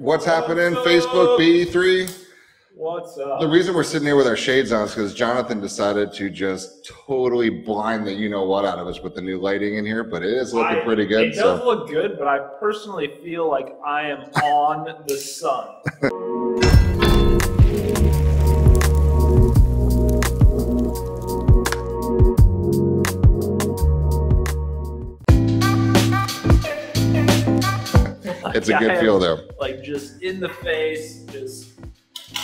What's happening? What's Facebook up? B3. What's up? The reason we're sitting here with our shades on is because Jonathan decided to just totally blind the you know what out of us with the new lighting in here, but it is looking I- pretty good. It does So look good, but I personally feel like I am on the sun. it's a good feel though. Like just in the face, just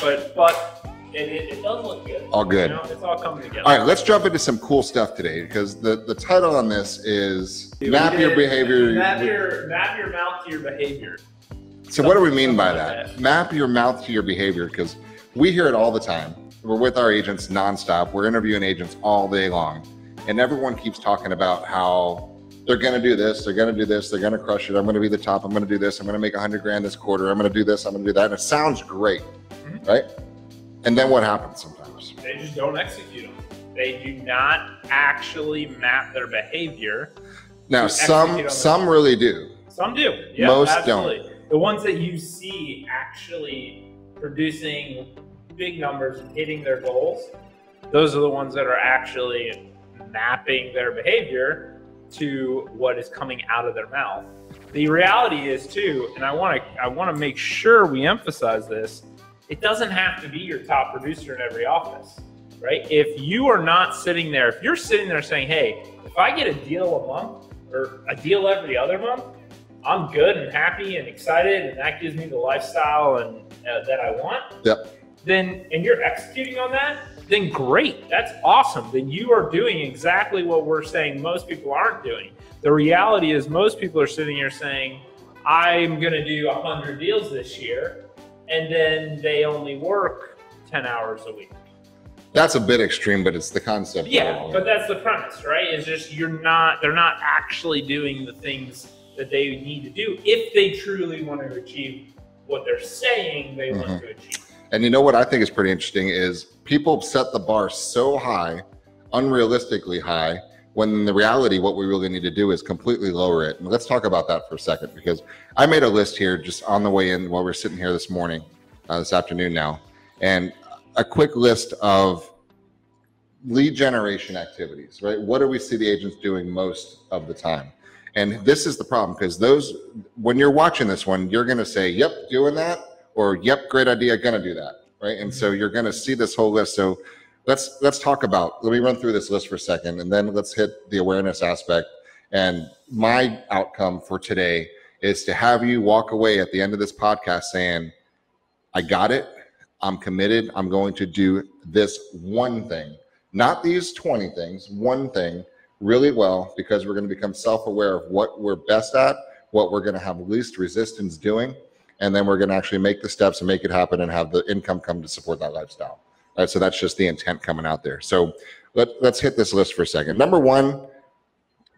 but but it, it, it does look good. All good. You know, it's all coming together. All right, let's jump into some cool stuff today because the, the title on this is Dude, Map Your Behavior. Map your map your mouth to your behavior. So what do we mean by that? that. Map your mouth to your behavior because we hear it all the time. We're with our agents nonstop. We're interviewing agents all day long, and everyone keeps talking about how they're going to do this, they're going to do this, they're going to crush it. I'm going to be the top. I'm going to do this. I'm going to make a hundred grand this quarter. I'm going to do this. I'm going to do that. And it sounds great, Mhm. right? And then what happens sometimes? They just don't execute them. They do not actually map their behavior. Now some some really do. Some do. Yeah, Most absolutely. The ones that you see actually producing big numbers and hitting their goals, those are the ones that are actually mapping their behavior to what is coming out of their mouth. The reality is too, and I want to I want to make sure we emphasize this, it doesn't have to be your top producer in every office. Right? If you are not sitting there, if you're sitting there saying, "Hey, if I get a deal a month or a deal every other month, I'm good and happy and excited, and that gives me the lifestyle and uh, that I want. Yep. Then and you're executing on that, then great. That's awesome. Then you are doing exactly what we're saying most people aren't doing. The reality is most people are sitting here saying, "I'm going to do 100 deals this year," and then they only work 10 hours a week. That's a bit extreme, but it's the concept. Yeah, but that's the premise, right? It's just you're not they're not actually doing the things that they need to do if they truly want to achieve what they're saying they want mm-hmm. to achieve. And you know what I think is pretty interesting is people set the bar so high, unrealistically high, when in the reality, what we really need to do is completely lower it. And let's talk about that for a second because I made a list here just on the way in while we're sitting here this morning, uh, this afternoon now, and a quick list of lead generation activities, right? What do we see the agents doing most of the time? And this is the problem because those, when you're watching this one, you're going to say, yep, doing that, or yep, great idea, going to do that, right? And so mm-hmm. you're going to see this whole list. So let's let's talk about. Let me run through this list for a second, and then let's hit the awareness aspect. And my outcome for today is to have you walk away at the end of this podcast saying, I got it. I'm committed. I'm going to do this one thing, not these 20 things, one thing really well because we're going to become self aware of what we're best at, what we're going to have least resistance doing, and then we're going to actually make the steps and make it happen and have the income come to support that lifestyle. Right, so that's just the intent coming out there. So let, let's hit this list for a second. Number one,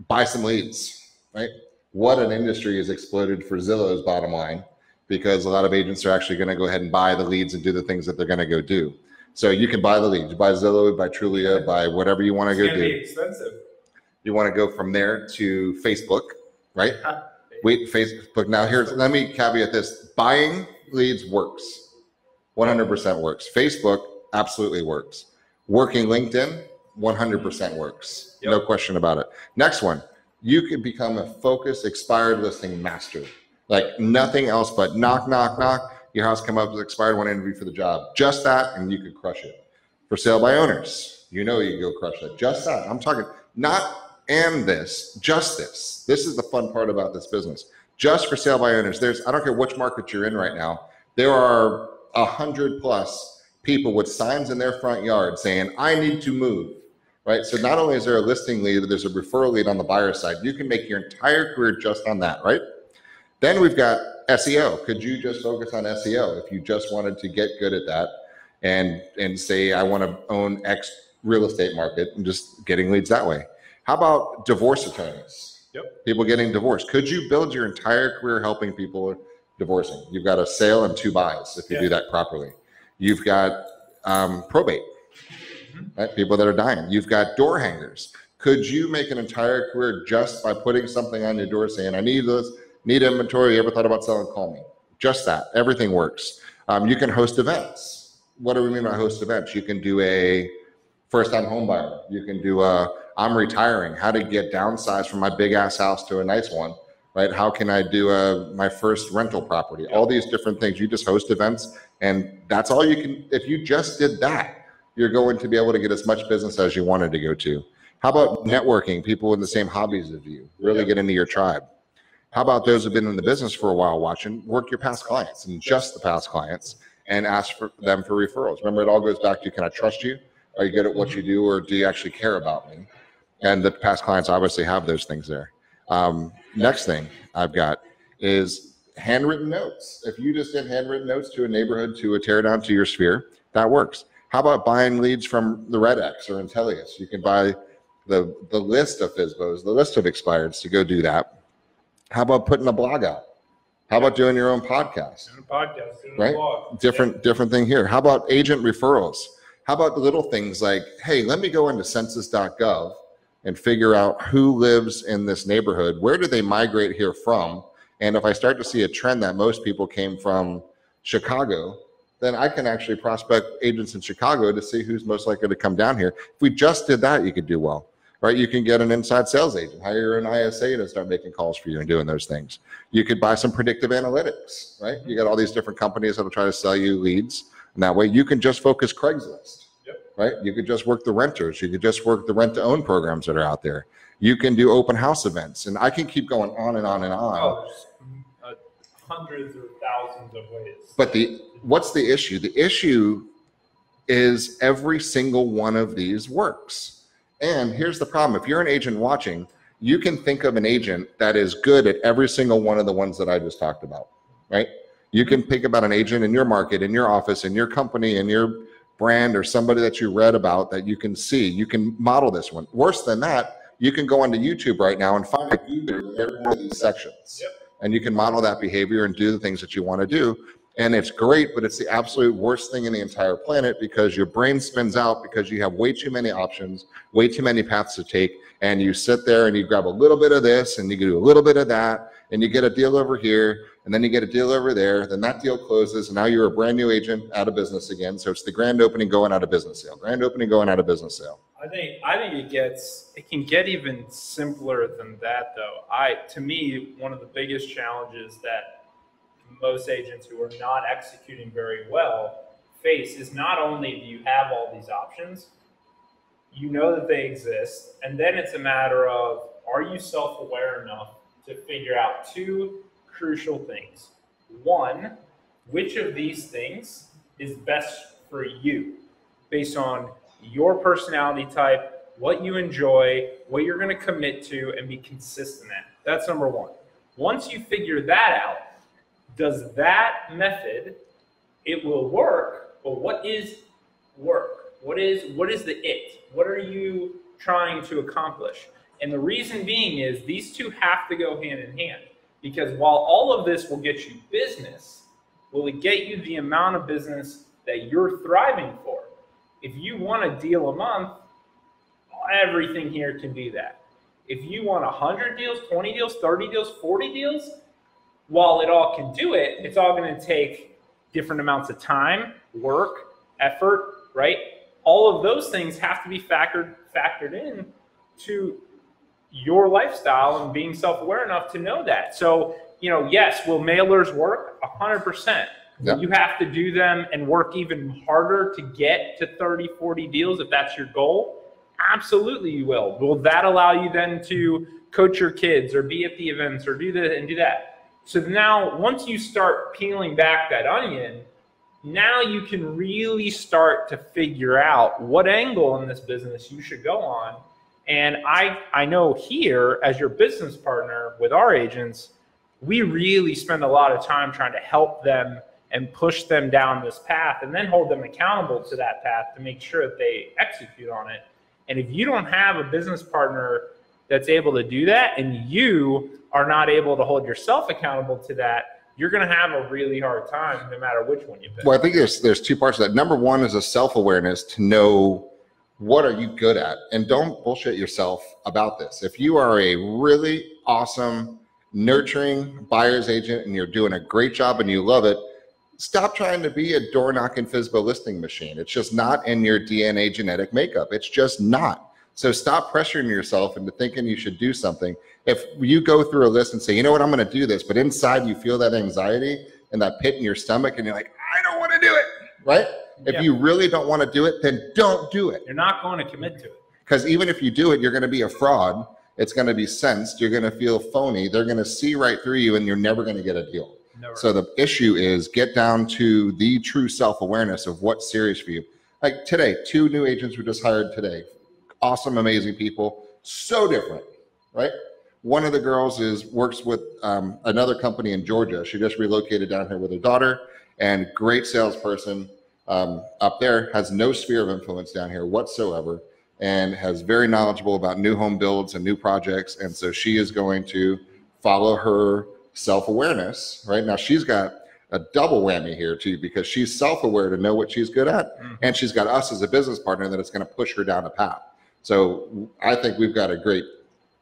buy some leads, right? What an industry has exploded for Zillow's bottom line because a lot of agents are actually going to go ahead and buy the leads and do the things that they're going to go do. So you can buy the leads, buy Zillow, buy Trulia, buy whatever you want to go do. expensive. You want to go from there to Facebook, right? Wait, Facebook. Now here's let me caveat this: buying leads works, 100% works. Facebook absolutely works. Working LinkedIn 100% works. No question about it. Next one, you could become a focused expired listing master. Like nothing else but knock, knock, knock. Your house come up as expired. One interview for the job. Just that, and you could crush it. For sale by owners, you know you go crush it. Just that. I'm talking not and this, just this. This is the fun part about this business. Just for sale by owners. There's I don't care which market you're in right now. There are a hundred plus people with signs in their front yard saying, "I need to move." Right. So not only is there a listing lead, there's a referral lead on the buyer side. You can make your entire career just on that. Right. Then we've got SEO. Could you just focus on SEO if you just wanted to get good at that and and say I want to own X real estate market and just getting leads that way? How about divorce attorneys? Yep. People getting divorced. Could you build your entire career helping people divorcing? You've got a sale and two buys if you Yeah. do that properly. You've got um, probate, right? People that are dying. You've got door hangers. Could you make an entire career just by putting something on your door saying, I need this, need inventory? You ever thought about selling? Call me. Just that. Everything works. Um, you can host events. What do we mean by host events? You can do a first time home buyer. You can do uh, I'm retiring, how to get downsized from my big ass house to a nice one, right? How can I do a my first rental property? All these different things. You just host events and that's all you can if you just did that, you're going to be able to get as much business as you wanted to go to. How about networking, people with the same hobbies as you, really get into your tribe? How about those who've been in the business for a while watching, work your past clients and just the past clients and ask for them for referrals. Remember, it all goes back to can I trust you? Are you good at what you do or do you actually care about me? And the past clients obviously have those things there. Um, next thing I've got is handwritten notes. If you just did handwritten notes to a neighborhood, to a teardown, to your sphere, that works. How about buying leads from the Red X or Intelius? You can buy the, the list of FSBOs, the list of expireds to go do that. How about putting a blog out? How about doing your own podcast? Doing a podcast, doing Right. a blog. Different different thing here. How about agent referrals? How about the little things like, hey, let me go into census.gov and figure out who lives in this neighborhood. Where do they migrate here from? And if I start to see a trend that most people came from Chicago, then I can actually prospect agents in Chicago to see who's most likely to come down here. If we just did that, you could do well, right? You can get an inside sales agent, hire an ISA to start making calls for you and doing those things. You could buy some predictive analytics, right? You got all these different companies that'll try to sell you leads. And that way you can just focus Craigslist. Right? You could just work the renters. You could just work the rent to own programs that are out there. You can do open house events. And I can keep going on and on and on. Oh, uh, hundreds or thousands of ways. But the what's the issue? The issue is every single one of these works. And here's the problem. If you're an agent watching, you can think of an agent that is good at every single one of the ones that I just talked about, right? You can think about an agent in your market, in your office, in your company, in your brand, or somebody that you read about that you can see. You can model this one. Worse than that, you can go onto YouTube right now and find a user in every one of these sections. Yep. And you can model that behavior and do the things that you want to do. And it's great, but it's the absolute worst thing in the entire planet because your brain spins out because you have way too many options, way too many paths to take. And you sit there and you grab a little bit of this and you do a little bit of that and you get a deal over here and then you get a deal over there. Then that deal closes and now you're a brand new agent out of business again. So it's the grand opening going out of business sale, grand opening going out of business sale. I think I think it gets it can get even simpler than that though. I to me one of the biggest challenges that most agents who are not executing very well face is not only do you have all these options, you know that they exist, and then it's a matter of are you self-aware enough to figure out two crucial things. One, which of these things is best for you based on your personality type, what you enjoy, what you're going to commit to, and be consistent at. That's number one. Once you figure that out, does that method it will work, but what is work? What is what is the it? What are you trying to accomplish? And the reason being is these two have to go hand in hand because while all of this will get you business, will it get you the amount of business that you're thriving for? If you want a deal a month, everything here can do that. If you want 100 deals, 20 deals, 30 deals, 40 deals, while it all can do it, it's all going to take different amounts of time, work, effort, right? All of those things have to be factored factored in to your lifestyle and being self-aware enough to know that. So, you know, yes, will mailers work? 100%. Yeah. You have to do them and work even harder to get to 30, 40 deals if that's your goal. Absolutely, you will. Will that allow you then to coach your kids or be at the events or do this and do that? So now, once you start peeling back that onion, now you can really start to figure out what angle in this business you should go on. And I, I know here, as your business partner with our agents, we really spend a lot of time trying to help them and push them down this path and then hold them accountable to that path to make sure that they execute on it. And if you don't have a business partner that's able to do that and you are not able to hold yourself accountable to that, you're going to have a really hard time no matter which one you pick. Well, I think there's there's two parts of that. Number one is a self awareness to know what are you good at, and don't bullshit yourself about this. If you are a really awesome nurturing buyer's agent and you're doing a great job and you love it, stop trying to be a door knocking FSBO listing machine. It's just not in your DNA genetic makeup. It's just not. So stop pressuring yourself into thinking you should do something. If you go through a list and say, you know what, I'm going to do this, but inside you feel that anxiety and that pit in your stomach, and you're like, I don't want to do it, right? If Yeah. you really don't want to do it, then don't do it. You're not going to commit to it. Because even if you do it, you're going to be a fraud. It's going to be sensed. You're going to feel phony. They're going to see right through you, and you're never going to get a deal. Never. So the issue is get down to the true self-awareness of what's serious for you. Like today, two new agents were just hired today. Awesome, amazing people. So different, right? One of the girls is works with um, another company in Georgia. She just relocated down here with her daughter, and great salesperson um, up there. Has no sphere of influence down here whatsoever, and has very knowledgeable about new home builds and new projects. And so she is going to follow her self-awareness. Right now, she's got a double whammy here too because she's self-aware to know what she's good at, Mhm. and she's got us as a business partner that it's going to push her down a path. So I think we've got a great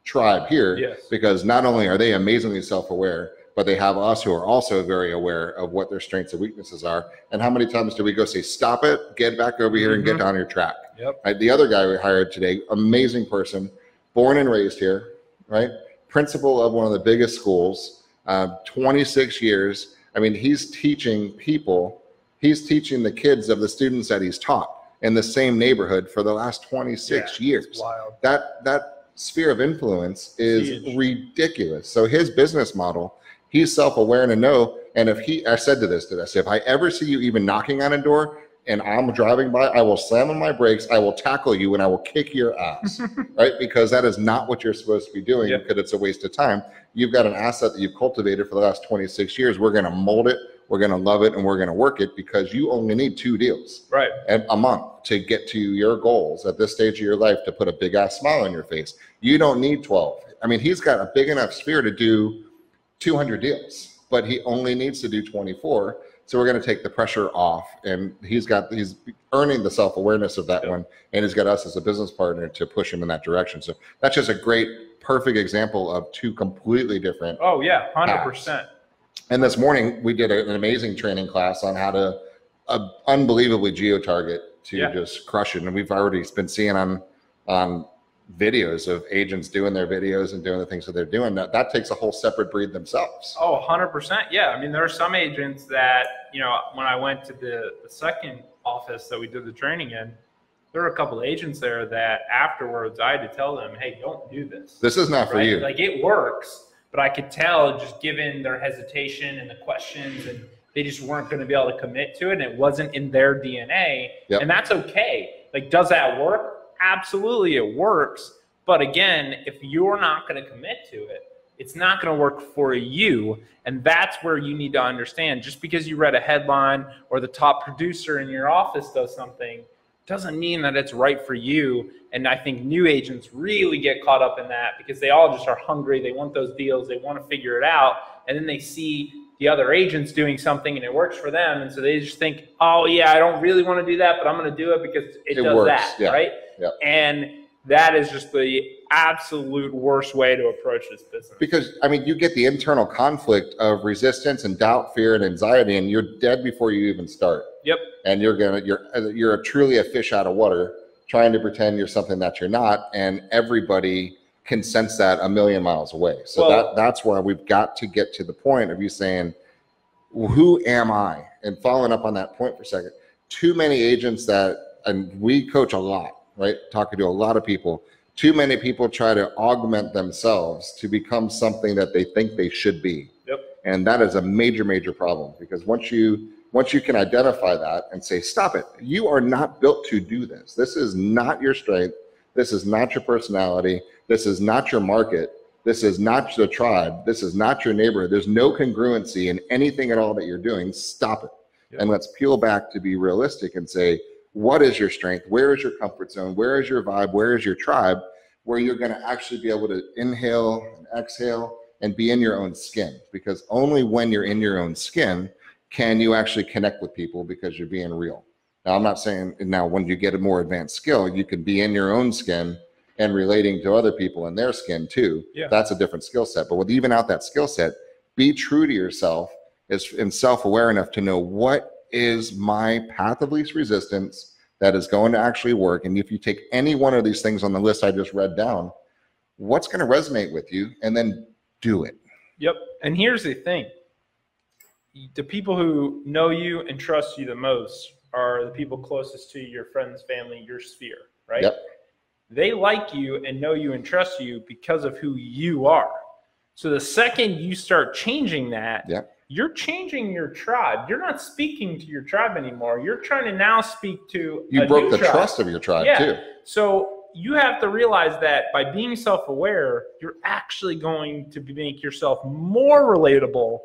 tribe here Yes. because not only are they amazingly self-aware, but they have us who are also very aware of what their strengths and weaknesses are. And how many times do we go say, "Stop it, get back over here and get Mhm. on your track"? Yep. Right? The other guy we hired today, amazing person, born and raised here, right? Principal of one of the biggest schools, uh, 26 years. I mean, he's teaching people, he's teaching the kids of the students that he's taught in the same neighborhood for the last 26 Yeah, years that that sphere of influence is Huge. ridiculous. So his business model, he's self-aware and to know. And if he, I said to this to this, if I ever see you even knocking on a door and I'm driving by, I will slam on my brakes, I will tackle you, and I will kick your ass, right? Because that is not what you're supposed to be doing. Yep. Because it's a waste of time. You've got an asset that you've cultivated for the last 26 years. We're going to mold it, we're going to love it, and we're going to work it because you only need two deals Right. a a month to get to your goals at this stage of your life to put a big ass smile on your face. You don't need 12. I mean, he's got a big enough sphere to do 200 deals, but he only needs to do 24. So we're going to take the pressure off, and he's got he's earning the self awareness of that Yep. one, and he's got us as a business partner to push him in that direction. So that's just a great, perfect example of two completely different Oh yeah, hundred percent. and this morning we did an amazing training class on how to uh, unbelievably geo target to Yeah. just crush it. And we've already been seeing on on videos of agents doing their videos and doing the things that they're doing. That that takes a whole separate breed themselves. Oh, 100%. Yeah. I mean, there are some agents that, you know, when I went to the, the second office that we did the training in, there were a couple of agents there that afterwards I had to tell them, hey, don't do this. This is not for you. Like it works, but I could tell just given their hesitation and the questions and they just weren't going to be able to commit to it and it wasn't in their DNA. Yep. And that's okay. Like, does that work? Absolutely, it works. But again, if you're not going to commit to it, it's not going to work for you. And that's where you need to understand just because you read a headline or the top producer in your office does something doesn't mean that it's right for you. And I think new agents really get caught up in that because they all just are hungry. They want those deals, they want to figure it out. And then they see the other agents doing something and it works for them. And so they just think, oh, yeah, I don't really want to do that, but I'm going to do it because it, It does works, that. yeah, Right. Yeah. And that is just the absolute worst way to approach this business. because I mean, you get the internal conflict of resistance and doubt, fear, and anxiety, and you're dead before you even start. Yep. And you're gonna you're you're a truly a fish out of water, trying to pretend you're something that you're not, and everybody can sense that a million miles away. So Well- that that's why we've got to get to the point of you saying, "Who am I?" And following up on that point for a second, too many agents that, and we coach a lot, right? Talking to a lot of people too many people try to augment themselves to become something that they think they should be. Yep. And that is a major, major problem because once you once you can identify that and say, stop it, you are not built to do this. This is not your strength. This is not your personality. This is not your market. This is not the tribe. This is not your neighborhood. There's no congruency in anything at all that you're doing. Stop it. Yep. And let's peel back to be realistic and say, what is your strength? Where is your comfort zone? Where is your vibe? Where is your tribe? Where you're going to actually be able to inhale and exhale and be in your own skin. Because only when you're in your own skin can you actually connect with people because you're being real. Now, I'm not saying now when you get a more advanced skill, you can be in your own skin and relating to other people in their skin too. Yeah. That's a different skill set. But with even out that skill set, be true to yourself is and self-aware enough to know what is my path of least resistance that is going to actually work. And if you take any one of these things on the list I just read down, what's going to resonate with you and then do it. Yep. And here's the thing the people who know you and trust you the most are the people closest to you, your friends, family, your sphere, right? Yep. They like you and know you and trust you because of who you are. So the second you start changing that, Yep. You're changing your tribe. You're not speaking to your tribe anymore. You're trying to now speak to You broke the tribe. trust of your tribe Yeah. too. So you have to realize that by being self-aware, you're actually going to make yourself more relatable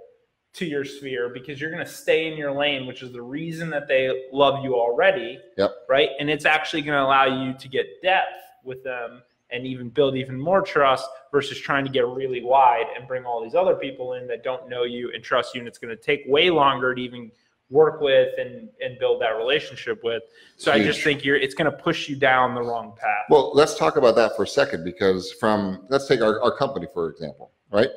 to your sphere because you're going to stay in your lane, which is the reason that they love you already. Yep. Right. And it's actually going to allow you to get depth with them and even build even more trust versus trying to get really wide and bring all these other people in that don't know you and trust you. And it's going to take way longer to even work with and, and build that relationship with. So I just think you're it's going to push you down the wrong path. Well, let's talk about that for a second because from let's take our, our company for example, right?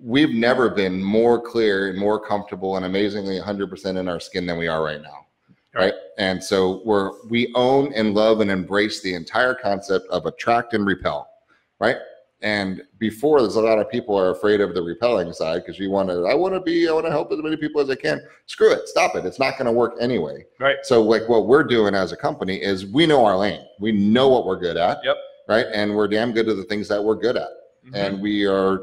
We've never been more clear and more comfortable and amazingly 100% in our skin than we are right now. Right. And so we're we own and love and embrace the entire concept of attract and repel. Right. And before there's a lot of people are afraid of the repelling side because you want to, I want to be, I want to help as many people as I can. Screw it, stop it. It's not going to work anyway. Right. So like what we're doing as a company is we know our lane. We know what we're good at. Yep. Right. And we're damn good at the things that we're good at. Mhm. And we are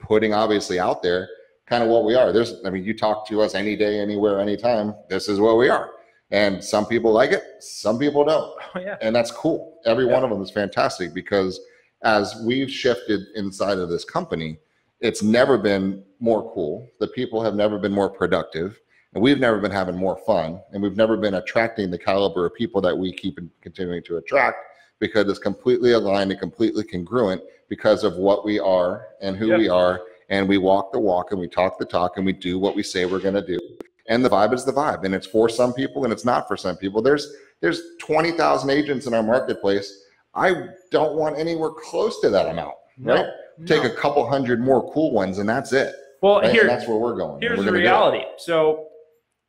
putting obviously out there kind of what we are. There's, I mean, you talk to us any day, anywhere, anytime. This is what we are. And some people like it, some people don't oh yeah. and that's cool. Every Yeah. one of them is fantastic because as we've shifted inside of this company, it's never been more cool. The people have never been more productive, and we've never been having more fun, and we've never been attracting the caliber of people that we keep continuing to attract because it's completely aligned and completely congruent because of what we are and who Yeah. we are, and we walk the walk and we talk the talk and we do what we say we're going to do. And the vibe is the vibe, and it's for some people and it's not for some people. There's there's 20,000 agents in our marketplace. I don't want anywhere close to that amount, right? No, Take a couple hundred more cool ones and that's it. well Right? here and that's where we're going. here's We're the gonna do it. reality. So,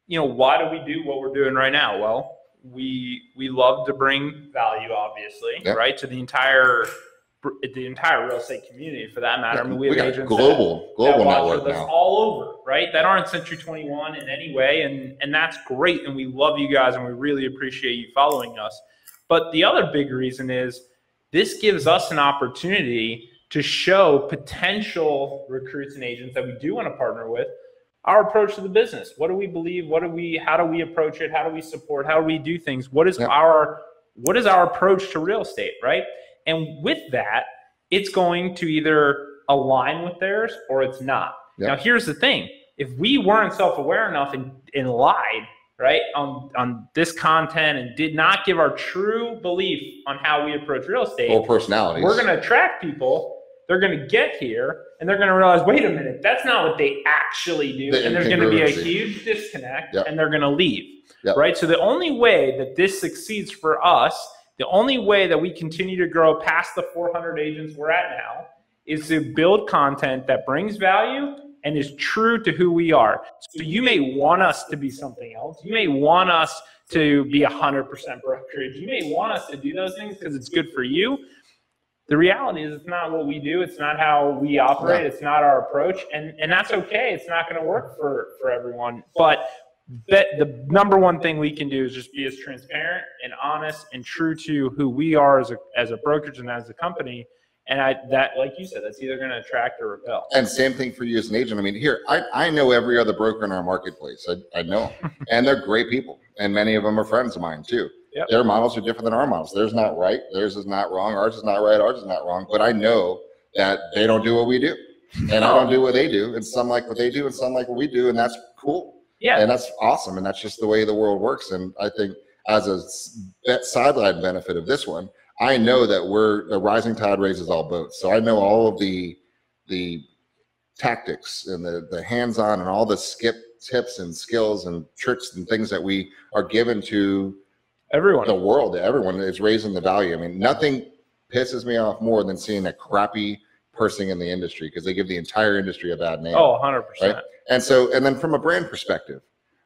you know, why do we do what we're doing right now? Well, we we love to bring value, obviously, Yep. right, to the entire the entire real estate community, for that matter. I mean, we, we have agents that- global that global watch network now. all over, right? That aren't Century 21 in any way, and and that's great, and we love you guys, and we really appreciate you following us. But the other big reason is this gives us an opportunity to show potential recruits and agents that we do want to partner with our approach to the business. What do we believe? What do we? How do we approach it? How do we support? How do we do things? What is Yep. our what is our approach to real estate, right? And with that, it's going to either align with theirs or it's not. Yep. Now, here's the thing: if we weren't self-aware enough and, and lied, right, on on this content and did not give our true belief on how we approach real estate, Or personalities. we're going to attract people. They're going to get here and they're going to realize, wait a minute, that's not what they actually do. The and there's going to be a huge disconnect Yep. and they're going to leave. Yep. Right. So the only way that this succeeds for us, the only way that we continue to grow past the 400 agents we're at now is to build content that brings value and is true to who we are. So you may want us to be something else. You may want us to be 100% brokerage. You may want us to do those things because it's good for you. The reality is, it's not what we do. It's not how we operate. It's not our approach, and and that's okay. It's not going to work for for everyone. But that the number one thing we can do is just be as transparent and honest and true to who we are as a as a brokerage and as a company. And I that like you said, that's either going to attract or repel. And same thing for you as an agent. I mean, here, I, I know every other broker in our marketplace. I, I know 'em. and they're great people. And many of them are friends of mine too. Yep. Their models are different than our models. Theirs not right. Theirs is not wrong. Ours is not right. Ours is not wrong. But I know that they don't do what we do. And I don't do what they do. And some like what they do and some like what we do. And that's cool. Yeah, And that's awesome. And that's just the way the world works. And I think as a sideline benefit of this one, I know that we're the rising tide raises all boats. So I know all of the the tactics and the the hands-on and all the skip tips and skills and tricks and things that we are given to everyone. the world. Everyone is raising the value. I mean, nothing pisses me off more than seeing a crappy person in the industry because they give the entire industry a bad name. Oh, 100%. Right? And so, and then from a brand perspective,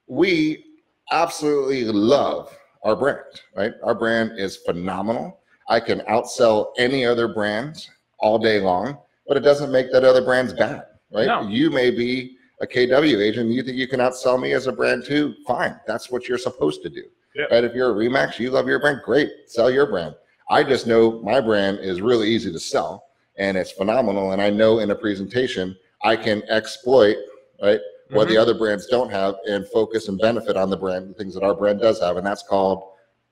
we absolutely love our brand, right? Our brand is phenomenal. I can outsell any other brand all day long, but it doesn't make that other brand's bad, right? No. You may be a KW agent, you think you can outsell me as a brand too, fine. That's what you're supposed to do. Yeah. Right? If you're a Remax, you love your brand, great, sell your brand. I just know my brand is really easy to sell and it's phenomenal. And I know in a presentation, I can exploit, right? What Mm-hmm. the other brands don't have and focus and benefit on the brand, the things that our brand does have. And that's called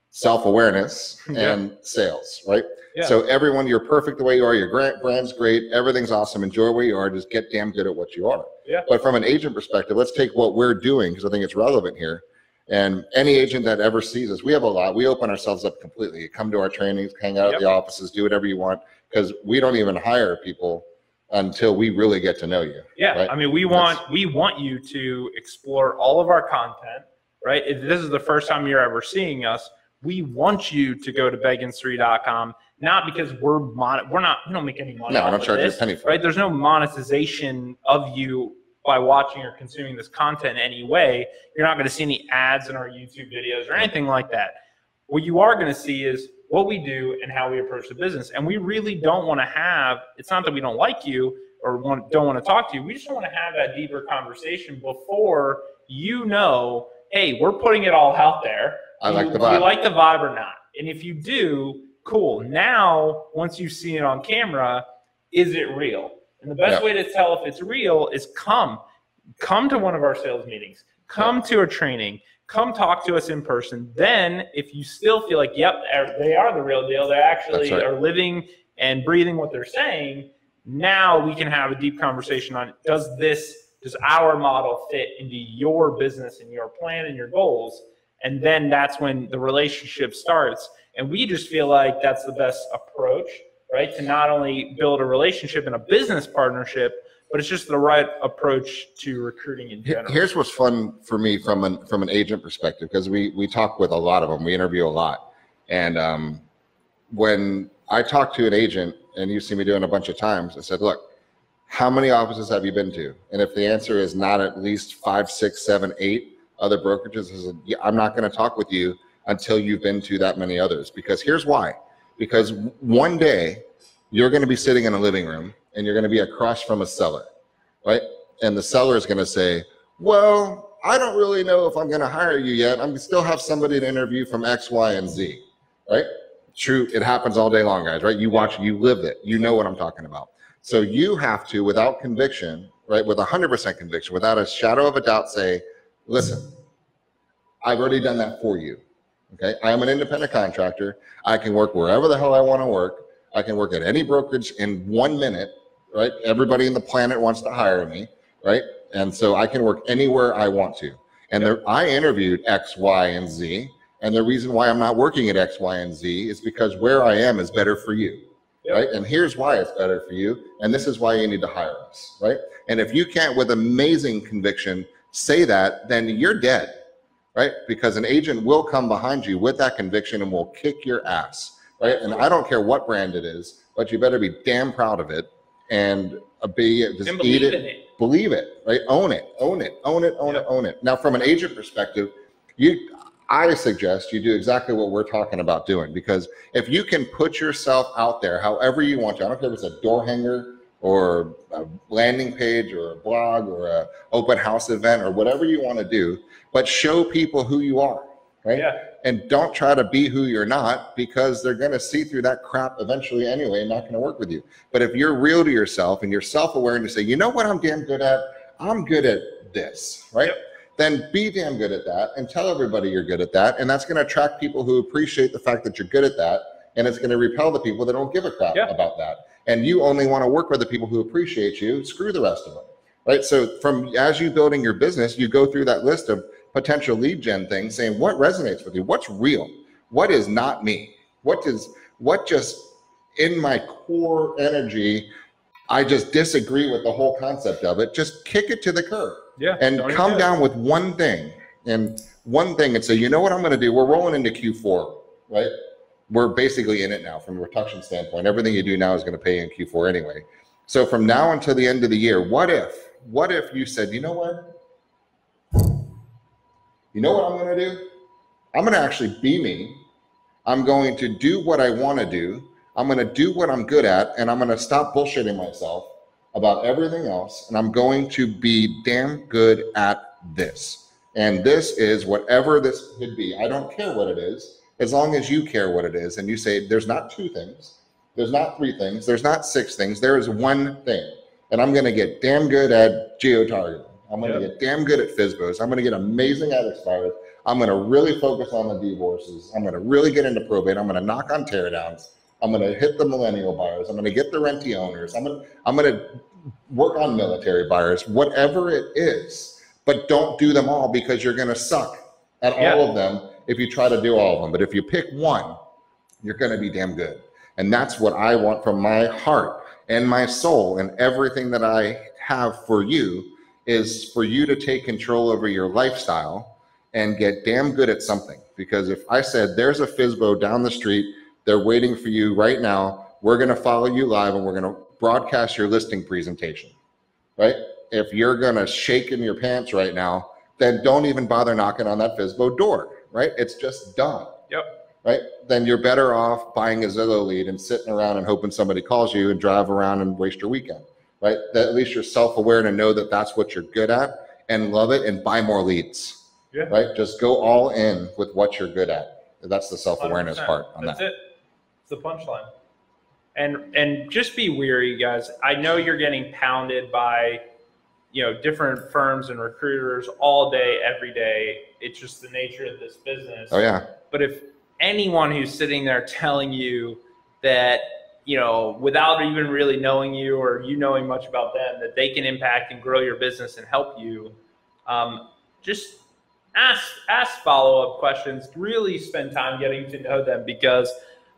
self-awareness Yeah. and sales, right? Yeah. So everyone, you're perfect the way you are. Your brand's great. Everything's awesome. Enjoy where you are. Just get damn good at what you are. Yeah. But from an agent perspective, let's take what we're doing because I think it's relevant here. And any agent that ever sees us, we have a lot. We open ourselves up completely. You come to our trainings, hang out Yep. at the offices, do whatever you want because we don't even hire people until we really get to know you. Yeah, Right. I mean, we want we want you to explore all of our content, right? If this is the first time you're ever seeing us, we want you to go to beggins3.com, not because we're mon- we're not we don't make any money. No, I don't charge you a penny for right? it. There's no monetization of you by watching or consuming this content in any way. You're not going to see any ads in our YouTube videos or anything like that. What you are going to see is what we do and how we approach the business. And we really don't want to have, it's not that we don't like you or want, don't want to talk to you. We just want to have that deeper conversation before you know, hey, we're putting it all out there. I like you, the vibe. You like the vibe or not? And if you do, cool. Now, once you see it on camera, is it real? And the best Yeah. way to tell if it's real is come. Come to one of our sales meetings. Come to a training. Come talk to us in person. Then, if you still feel like, yep, they're- the real deal, they actually right. are living and breathing what they're saying, now we can have a deep conversation on does this, does our model fit into your business and your plan and your goals? And then that's when the relationship starts. And we just feel like that's the best approach, right? To not only build a relationship and a business partnership, but it's just the right approach to recruiting in general. Here's what's fun for me from an from an agent perspective because we we talk with a lot of them. We interview a lot, and um, when I talk to an agent, and you see me doing a bunch of times, I said, "Look, how many offices have you been to?" And if the answer is not at least five, six, seven, eight other brokerages, I said, yeah, I'm not going to talk with you until you've been to that many others. Because here's why: because one day you're going to be sitting in a living room and you're going to be across from a seller, right? And the seller is going to say, well, I don't really know if I'm going to hire you yet. I'm still have somebody to interview from X, Y, and Z, right? True. It happens all day long, guys, right? You watch, you live it. You know what I'm talking about. So you have to, without conviction, right? With 100% conviction, without a shadow of a doubt, say, listen, I've already done that for you. Okay. I am an independent contractor. I can work wherever the hell I want to work. I can work at any brokerage in one minute, right? Everybody in the planet wants to hire me, right? And so I can work anywhere I want to. And there, I interviewed X, Y, and Z. And the reason why I'm not working at X, Y, and Z is because where I am is better for you, right? And here's why it's better for you. And this is why you need to hire us, right? And if you can't, with amazing conviction, say that, then you're dead, right? Because an agent will come behind you with that conviction and will kick your ass, right? And I don't care what brand it is, but you better be damn proud of it and be just and eat it it. believe it, right? Own it, own it, own it, own Yeah. it, own it. Now, from an agent perspective, you, I suggest you do exactly what we're talking about doing because if you can put yourself out there however you want to, I don't care if it's a door hanger or a landing page or a blog or a open house event or whatever you want to do, but show people who you are, right? Yeah. And don't try to be who you're not because they're going to see through that crap eventually anyway and not going to work with you. But if you're real to yourself and you're self aware and you say, you know what I'm damn good at? I'm good at this, right? Yep. Then be damn good at that and tell everybody you're good at that. And that's going to attract people who appreciate the fact that you're good at that. And it's going to repel the people that don't give a crap Yeah. about that. And you only want to work with the people who appreciate you. Screw the rest of them, right? So from as you building your business, you go through that list of potential lead gen thing, saying what resonates with you, what's real, what is not me, what is what just in my core energy, I just disagree with the whole concept of it. Just kick it to the curb Yeah. and come do down with one thing and one thing and say, you know what I'm going to do? We're rolling into Q4, right? we're basically in it now from a reduction standpoint. Everything you do now is going to pay in Q4 anyway. So from now until the end of the year, what if, what if you said, you know what? You know what I'm going to do? I'm going to actually be me. I'm going to do what I want to do. I'm going to do what I'm good at, and I'm going to stop bullshitting myself about everything else. And I'm going to be damn good at this. And this is whatever this could be. I don't care what it is, as long as you care what it is. And you say, there's not two things, there's not three things, there's not six things, there is one thing. And I'm going to get damn good at geo targeting. I'm going to yep. get damn good at FSBOs. I'm going to get amazing at expires. I'm going to really focus on the divorces. I'm going to really get into probate. I'm going to knock on teardowns. I'm going to hit the millennial buyers. I'm going to get the renty owners. I'm going to, I'm going to work on military buyers, whatever it is. But don't do them all because you're going to suck at yeah. all of them if you try to do all of them. But if you pick one, you're going to be damn good. And that's what I want from my heart and my soul and everything that I have for you is for you to take control over your lifestyle and get damn good at something. Because if I said, there's a FSBO down the street, they're waiting for you right now, we're going to follow you live and we're going to broadcast your listing presentation, right? If you're going to shake in your pants right now, then don't even bother knocking on that FSBO door, right? It's just done. Yep. Right? Then you're better off buying a Zillow lead and sitting around and hoping somebody calls you and drive around and waste your weekend right? That at least you're self-aware to know that that's what you're good at and love it and buy more leads. Yeah. Right? Just go all in with what you're good at. That's the self-awareness 100%. part on that's that. It. It's the punchline. And and just be weary, guys. I know you're getting pounded by you know different firms and recruiters all day, every day. It's just the nature of this business. Oh yeah. But if anyone who's sitting there telling you that you know, without even really knowing you or you knowing much about them, that they can impact and grow your business and help you. Um, just ask ask follow up questions. Really spend time getting to know them because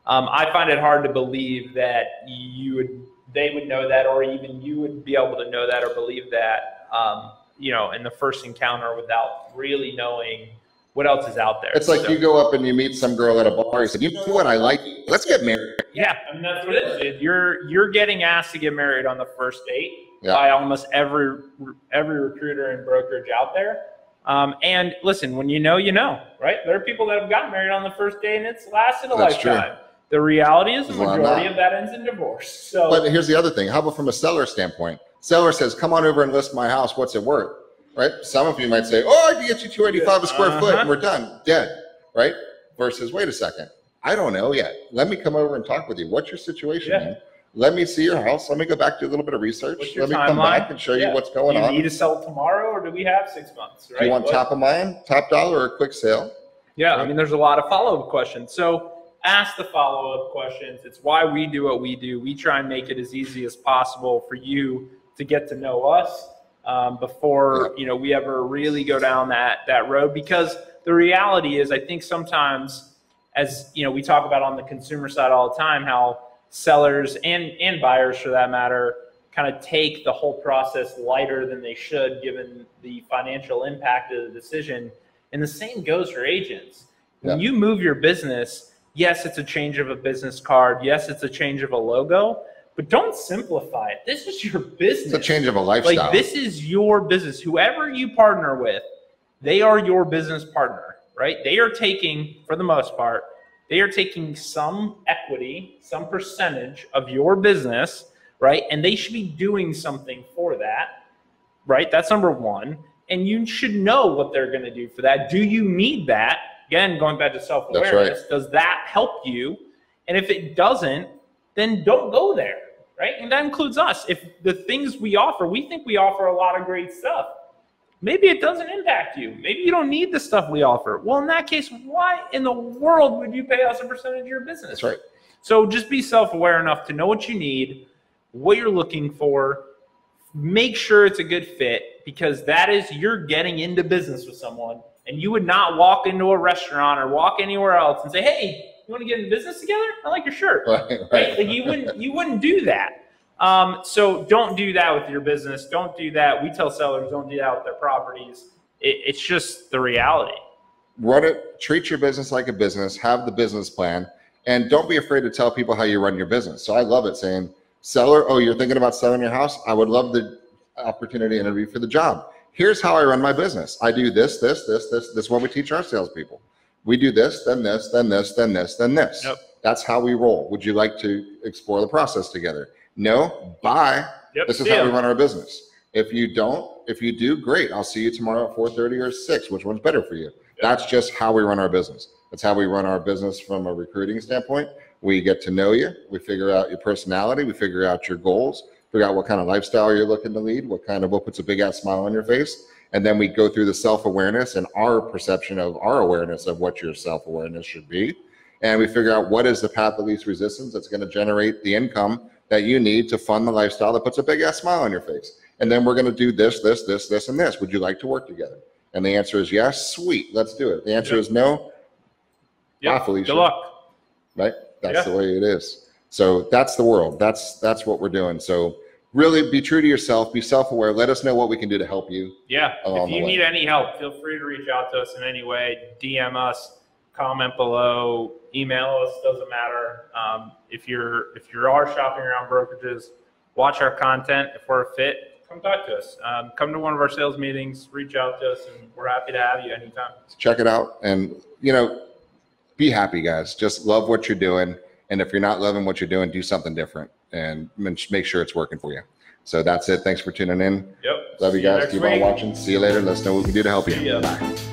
um, I find it hard to believe that you would they would know that, or even you would be able to know that or believe that. Um, you know, in the first encounter without really knowing what else is out there. It's like so, you go up and you meet some girl at a bar. You said, "You know what? I like. Let's get married." Yeah, I mean that's what it is. Dude. You're you're getting asked to get married on the first date yeah. by almost every every recruiter and brokerage out there. Um, and listen, when you know, you know, right? There are people that have gotten married on the first day and it's lasted a that's lifetime. True. The reality is the majority of that ends in divorce. So, but here's the other thing. How about from a seller standpoint? Seller says, "Come on over and list my house. What's it worth?" Right? Some of you might say, "Oh, I can get you 285 a square uh-huh. foot, and we're done, dead," right? Versus, wait a second, I don't know yet. Let me come over and talk with you. What's your situation? Yeah. Let me see your house. Let me go back do a little bit of research. Let me timeline? come back and show yeah. you what's going do you on. You need to sell tomorrow, or do we have six months? Right? Do you want what? top of mind, top dollar, or a quick sale? Yeah, right? I mean, there's a lot of follow up questions. So ask the follow up questions. It's why we do what we do. We try and make it as easy as possible for you to get to know us um, before you know we ever really go down that that road. Because the reality is i think sometimes as you know we talk about on the consumer side all the time how sellers and and buyers for that matter kind of take the whole process lighter than they should given the financial impact of the decision. And the same goes for agents. When yeah. you move your business yes it's a change of a business card. Yes it's a change of a logo but don't simplify it. This is your business. It's a change of a lifestyle. Like this is your business. Whoever you partner with, they are your business partner, right? They are taking, for the most part, they are taking some equity, some percentage of your business, right? And they should be doing something for that, right? That's number one. And you should know what they're going to do for that. Do you need that? Again, going back to self awareness, right. does that help you? And if it doesn't, then don't go there, right? And that includes us. If the things we offer, we think we offer a lot of great stuff. Maybe it doesn't impact you. Maybe you don't need the stuff we offer. Well, in that case, why in the world would you pay us a percentage of your business? That's right. So just be self aware enough to know what you need, what you're looking for. Make sure it's a good fit because that is you're getting into business with someone. And you would not walk into a restaurant or walk anywhere else and say, hey, you want to get in business together? I like your shirt. Right, right. right? Like you wouldn't you wouldn't do that. Um, so don't do that with your business. Don't do that. We tell sellers don't do that with their properties. It, it's just the reality. Run it. Treat your business like a business. Have the business plan. And don't be afraid to tell people how you run your business. So I love it saying, seller, oh, you're thinking about selling your house? I would love the opportunity to interview for the job. Here's how I run my business. I do this, this, this, this. This is what we teach our salespeople. We do this, then this, then this, then this, then this. Yep. That's how we roll. Would you like to explore the process together? No? Bye. Yep. This is how we run our business. If you don't, if you do, great. I'll see you tomorrow at 4:30 or 6. Which one's better for you? That's just how we run our business. That's how we run our business from a recruiting standpoint. We get to know you. We figure out your personality. We figure out your goals. Figure out what kind of lifestyle you're looking to lead. What kind of what puts a big ass smile on your face. And then we go through the self awareness and our perception of our awareness of what your self awareness should be. And we figure out what is the path of least resistance that's going to generate the income that you need to fund the lifestyle that puts a big ass smile on your face. And then we're going to do this, this, this, this, and this. Would you like to work together? And the answer is yes. Sweet. Let's do it. The answer Yep. is no. Bye, Good luck. Right. That's Yeah. the way it is. So that's the world. That's that's what we're doing. So really be true to yourself. Be self-aware. Let us know what we can do to help you. Yeah. If you need any help, feel free to reach out to us in any way. DM us, comment below, email us. Doesn't matter. Um, if you're if you are shopping around brokerages, watch our content. If we're a fit, come talk to us. Um, come to one of our sales meetings. Reach out to us, and we're happy to have you anytime. check it out and you know be happy guys just love what you're doing and if you're not loving what you're doing do something different and make sure it's working for you. So that's it. Thanks for tuning in. Yep. love See you guys. next keep on watching. See you later. Let us know what we can do to help you. Bye